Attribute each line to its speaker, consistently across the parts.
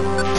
Speaker 1: you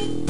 Speaker 1: thank you